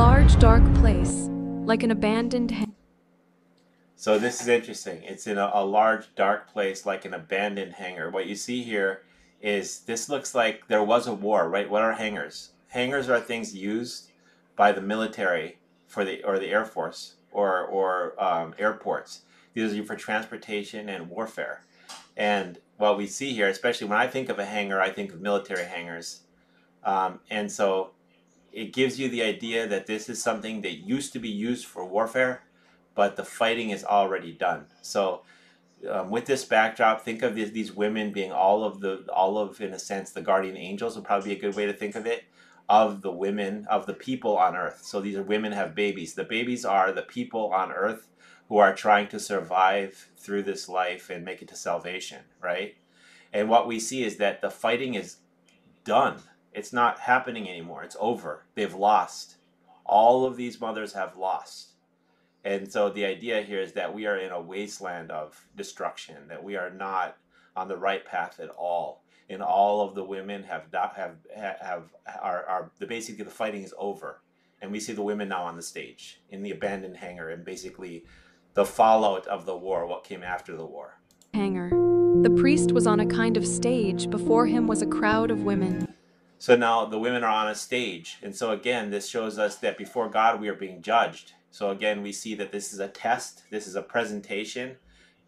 large dark place, like an abandoned ha- So this is interesting. It's in a, a large dark place like an abandoned hangar. What you see here is this looks like there was a war, right? What are hangars? Hangars are things used by the military for the or the air force or or um, airports. These are for transportation and warfare. And what we see here, especially when I think of a hangar, I think of military hangars. Um, and so it gives you the idea that this is something that used to be used for warfare, but the fighting is already done. So, um, with this backdrop, think of these, these women being all of the, all of, in a sense, the guardian angels would probably be a good way to think of it, of the women, of the people on earth. So these women have babies. The babies are the people on earth who are trying to survive through this life and make it to salvation, right? And what we see is that the fighting is done it's not happening anymore. It's over. They've lost. All of these mothers have lost. And so the idea here is that we are in a wasteland of destruction, that we are not on the right path at all. And all of the women have not, have have are, are the basically the fighting is over. And we see the women now on the stage in the abandoned hangar and basically the fallout of the war, what came after the war. hangar. The priest was on a kind of stage. Before him was a crowd of women. So now the women are on a stage. And so again, this shows us that before God we are being judged. So again, we see that this is a test, this is a presentation,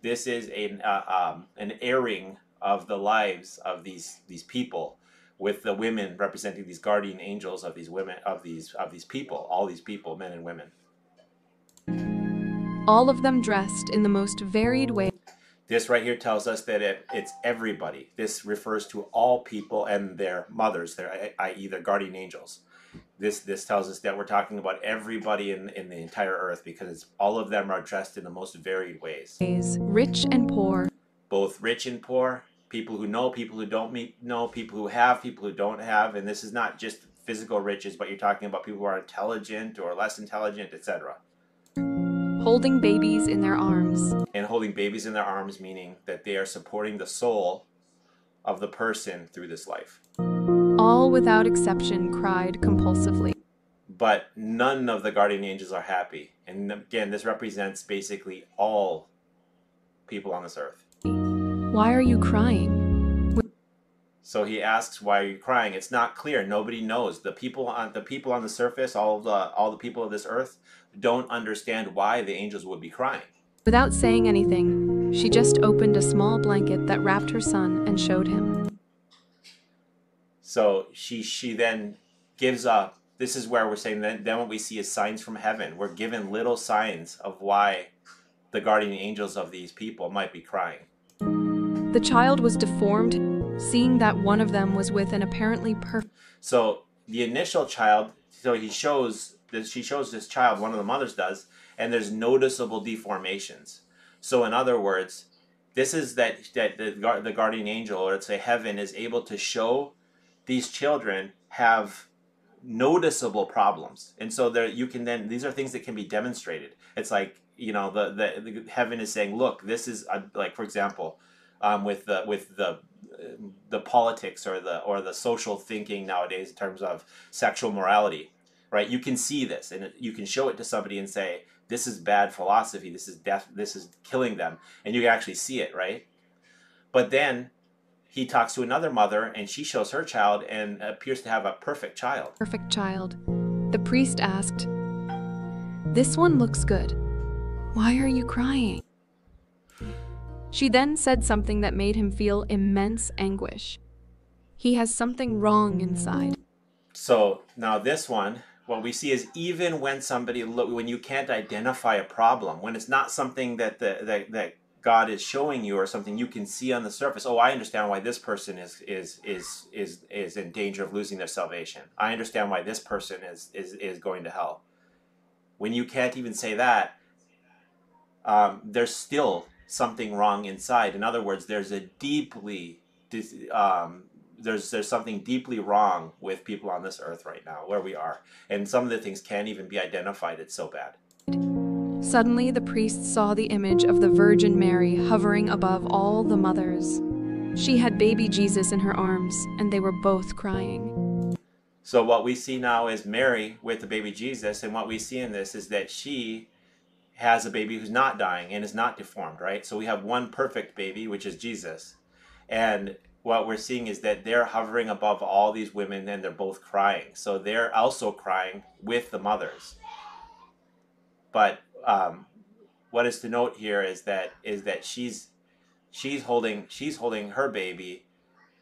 this is a, uh, um, an airing of the lives of these, these people with the women representing these guardian angels of these women of these of these people all these people men and women All of them dressed in the most varied way. This right here tells us that it, it's everybody. This refers to all people and their mothers, their i.e. their guardian angels. This this tells us that we're talking about everybody in, in the entire earth because all of them are dressed in the most varied ways. Rich and poor, Both rich and poor, people who know, people who don't meet, know, people who have, people who don't have, and this is not just physical riches, but you're talking about people who are intelligent or less intelligent, etc. holding babies in their arms. and holding babies in their arms, meaning that they are supporting the soul of the person through this life. All without exception cried compulsively. But none of the guardian angels are happy. And again, this represents basically all people on this earth. Why are you crying? So he asks, "Why are you crying?" It's not clear. Nobody knows. The people on the people on the surface, all the all the people of this earth, don't understand why the angels would be crying. Without saying anything, she just opened a small blanket that wrapped her son and showed him. So she she then gives up. This is where we're saying that then what we see is signs from heaven. We're given little signs of why the guardian angels of these people might be crying. The child was deformed, seeing that one of them was with an apparently perfect. So the initial child, so he shows that she shows this child, one of the mothers does, and there's noticeable deformations. So in other words, this is that that the, the guardian angel, or let's say heaven, is able to show these children have noticeable problems, and so there you can then these are things that can be demonstrated. It's like you know the the, the heaven is saying, look, this is a, like for example, um, with the with the the politics or the or the social thinking nowadays in terms of sexual morality, right? You can see this and you can show it to somebody and say, this is bad philosophy. This is death. This is killing them, and you can actually see it, right? But then he talks to another mother and she shows her child and appears to have a perfect child. perfect child. The priest asked, This one looks good. Why are you crying? She then said something that made him feel immense anguish. He has something wrong inside. So now this one, what we see is even when somebody when you can't identify a problem, when it's not something that the that, that God is showing you or something you can see on the surface. Oh, I understand why this person is is is is is in danger of losing their salvation. I understand why this person is is is going to hell. When you can't even say that, um, there's still something wrong inside. In other words, there's a deeply um, there's there's something deeply wrong with people on this earth right now where we are, and some of the things can't even be identified. It's so bad. Suddenly, the priest saw the image of the Virgin Mary hovering above all the mothers. She had baby Jesus in her arms, and they were both crying. So what we see now is Mary with the baby Jesus, and what we see in this is that she has a baby who's not dying and is not deformed, right? So we have one perfect baby, which is Jesus. And what we're seeing is that they're hovering above all these women and they're both crying. So they're also crying with the mothers. But um, what is to note here is that is that she's she's holding she's holding her baby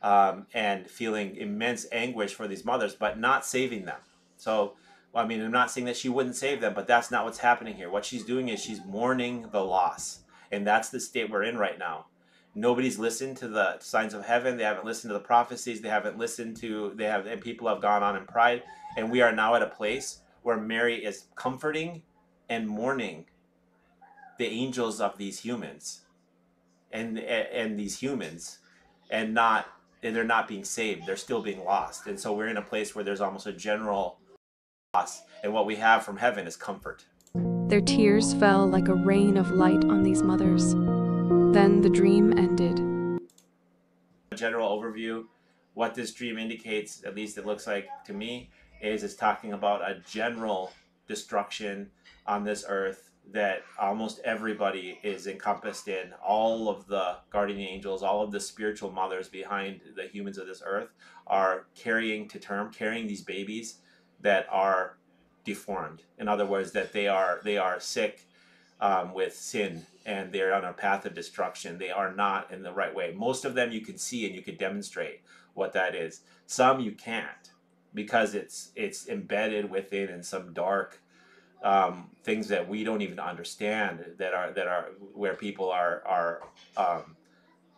um, and feeling immense anguish for these mothers, but not saving them. So, I mean, I'm not saying that she wouldn't save them, but that's not what's happening here. What she's doing is she's mourning the loss, and that's the state we're in right now. Nobody's listened to the signs of heaven. They haven't listened to the prophecies. They haven't listened to. They have, and people have gone on in pride. And we are now at a place where Mary is comforting and mourning the angels of these humans, and and these humans, and not and they're not being saved. They're still being lost. And so we're in a place where there's almost a general loss. And what we have from heaven is comfort. Their tears fell like a rain of light on these mothers. Then the dream ended. A general overview, what this dream indicates, at least it looks like to me, is it's talking about a general destruction on this earth that almost everybody is encompassed in. All of the guardian angels, all of the spiritual mothers behind the humans of this earth are carrying to term, carrying these babies that are deformed. In other words, that they are they are sick um, with sin and they're on a path of destruction. They are not in the right way. Most of them you can see and you can demonstrate what that is. Some you can't because it's it's embedded within in some dark um, things that we don't even understand that are that are where people are are um, are,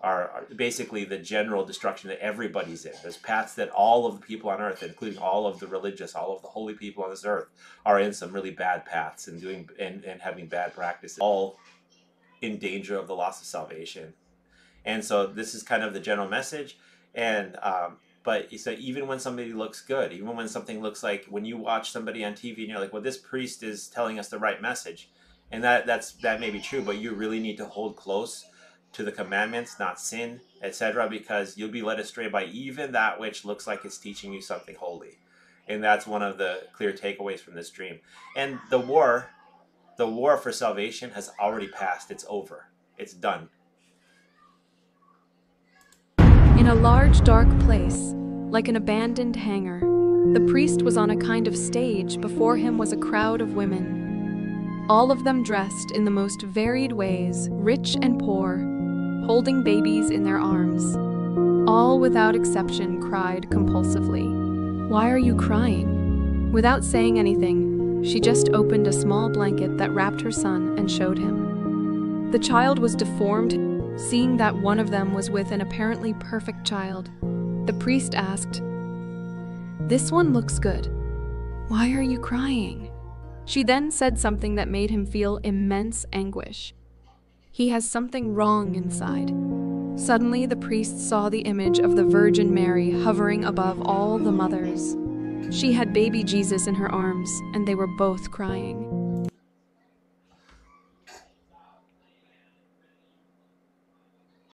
are, basically the general destruction that everybody's in. There's paths that all of the people on earth, including all of the religious, all of the holy people on this earth, are in some really bad paths and doing and, and having bad practices, all in danger of the loss of salvation. And so this is kind of the general message. And um, but so even when somebody looks good, even when something looks like when you watch somebody on TV and you're like, well, this priest is telling us the right message, and that that's that may be true, but you really need to hold close to the commandments, not sin, etc., because you'll be led astray by even that which looks like it's teaching you something holy, and that's one of the clear takeaways from this dream. And the war, the war for salvation has already passed. It's over. It's done. In a large dark place, like an abandoned hangar, the priest was on a kind of stage. Before him was a crowd of women, all of them dressed in the most varied ways, rich and poor, holding babies in their arms. All without exception cried compulsively. Why are you crying? Without saying anything, she just opened a small blanket that wrapped her son and showed him. The child was deformed Seeing that one of them was with an apparently perfect child, the priest asked, This one looks good. Why are you crying? She then said something that made him feel immense anguish. He has something wrong inside. Suddenly, the priest saw the image of the Virgin Mary hovering above all the mothers. She had baby Jesus in her arms, and they were both crying.